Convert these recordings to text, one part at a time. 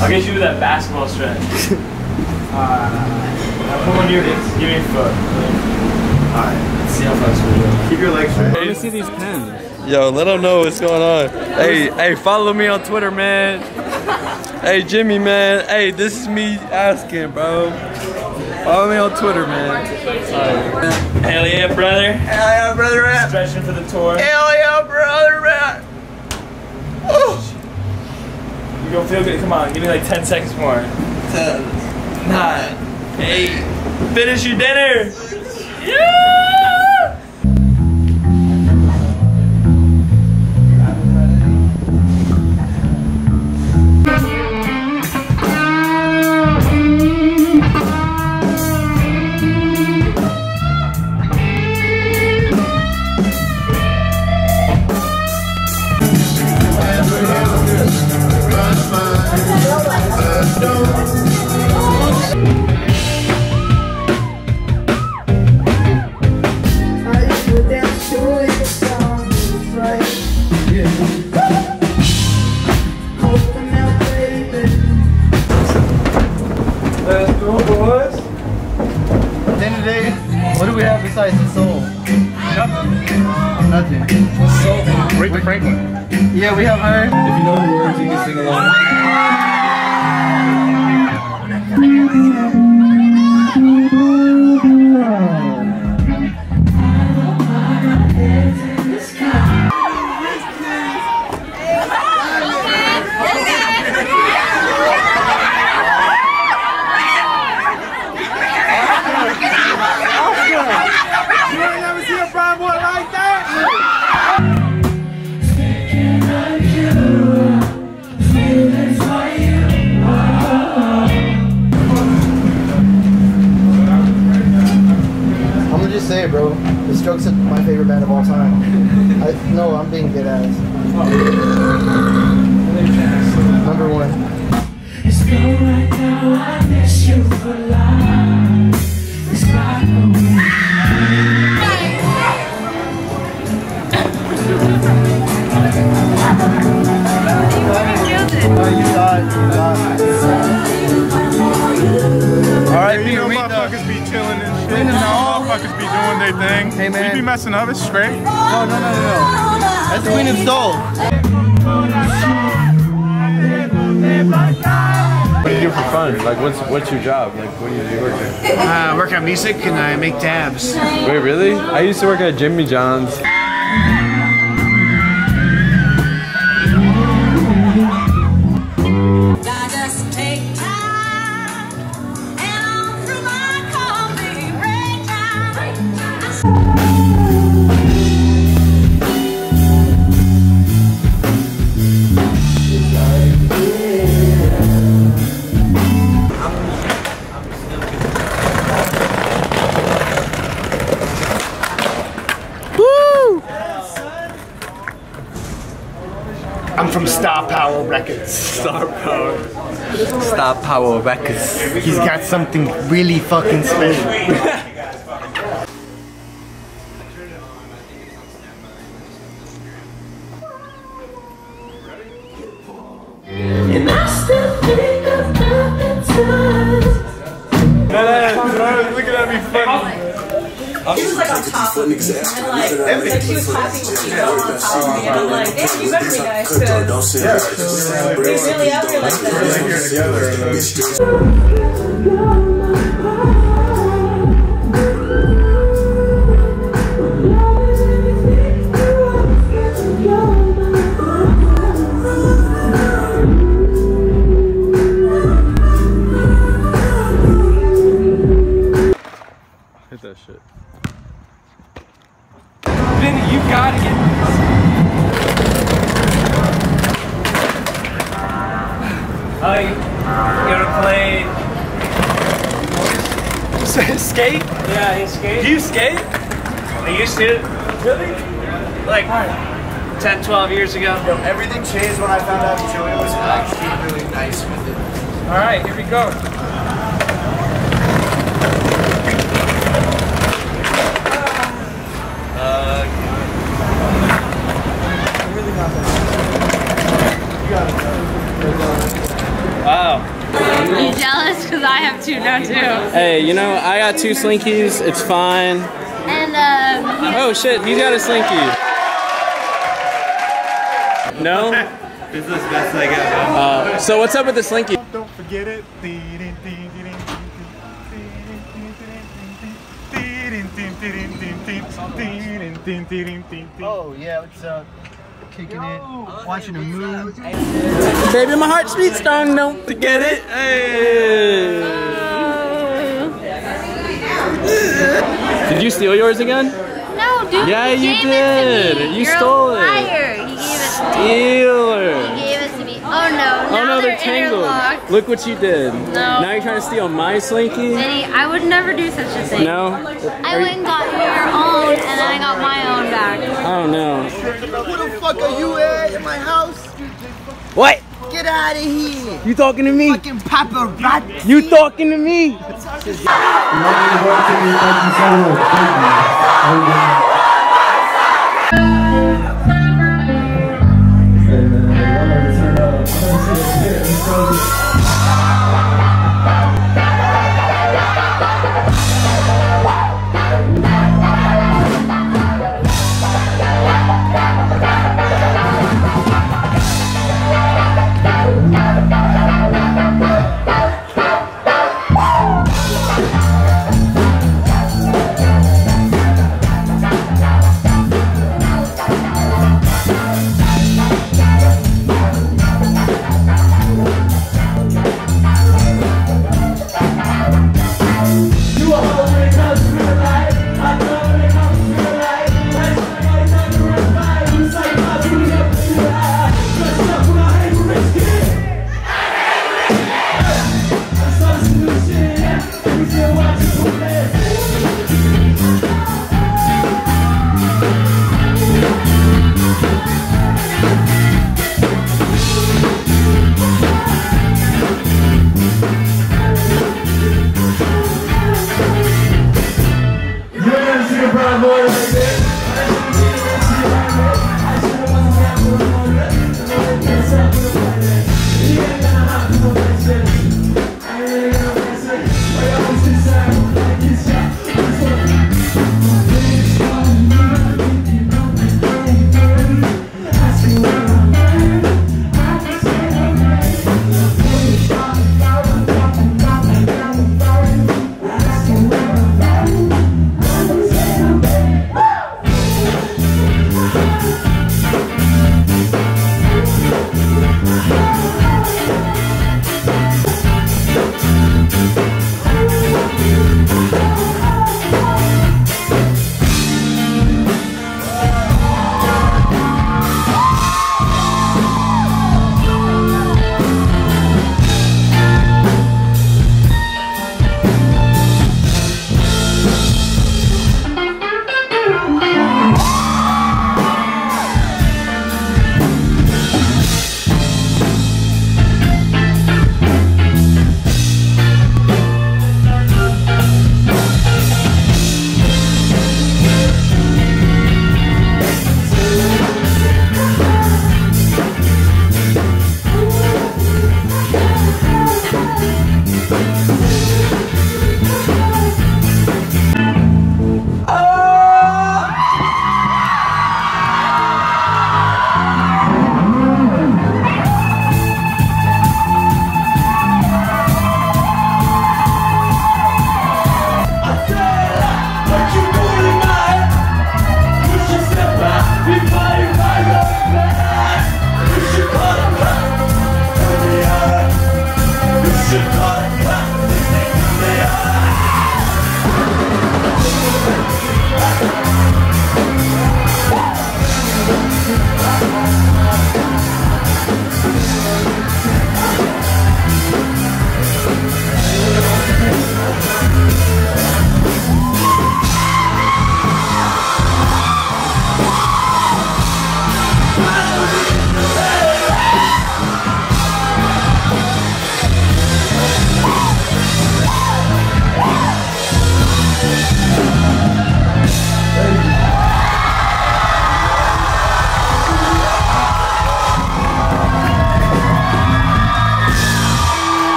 I'll get you with that basketball stretch. uh, put one of your hips. Give me a foot. Alright, let's see how fast we do. Keep your legs straight. Let me see these pins. Yo, let them know what's going on. Hey, hey, follow me on Twitter, man. Hey, Jimmy, man. Hey, this is me asking, bro. Follow me on Twitter, man. Hell yeah, brother. Hell yeah, brother rap. Stretching for the tour. Hell yeah, brother rap. You gonna feel good. Come on, give me like 10 seconds more. 10, 9, 8. Finish your dinner. Yeah! Besides the soul? Nothing. Nothing. Rachel Franklin. Yeah, we have her. If you know the words, you can sing along. I'm The Strokes are my favorite band of all time. I, no, I'm being dead ass. Number one. Oh, Hey, man. Messing up, it's straight. No, no, no, no, no. That's Queen of Soul. What do you do for fun? Like, what's what's your job? Like, what do you do work at? I work on music and I make dabs. Wait, really? I used to work at Jimmy John's. I just from Star Power Records. Star Power. Star Power Records. He's got something really fucking special. Looking at me funny. She was like on top of me, and like, like she was clapping with me on top of me, and I'm like, damn, you better be nice, because we really out here like that. Hit You, you ever played skate? Yeah, you skate. Do you skate? I used to. Really? Like 10, 12 years ago. Everything changed when I found out Joey was actually really nice with it. All right, here we go. Wow. You jealous? Because I have two now too. Hey, you know, I got two slinkies. It's fine. And um, Oh shit, he's got a slinky. No? This is the best I got. Uh, so what's up with the slinky? Don't forget it. Oh yeah, it's uh, kicking it, watching a movie. Baby, my heart sweet song, don't forget it. Hey. Did you steal yours again? no, dude. Yeah, he you gave it to did. me. You You're stole a it. liar. He it. Stealer. He gave it to me. Oh no. Oh now no, they're they're tangled. interlocked. Look what you did. No. Now you're trying to steal my slinky? Vinny, I would never do such a thing. No? I went and got your own, and then I got my own back. I don't know. Who the fuck are you at in my house? What? Get out of here! You talking to me? Fucking paparazzi! You talking to me? Thank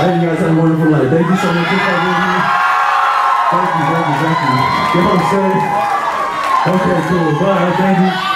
Hey, you guys have a wonderful night. Thank you so much. Thank you, thank you, thank you. Home safe. Okay, cool. Bye. Thank you.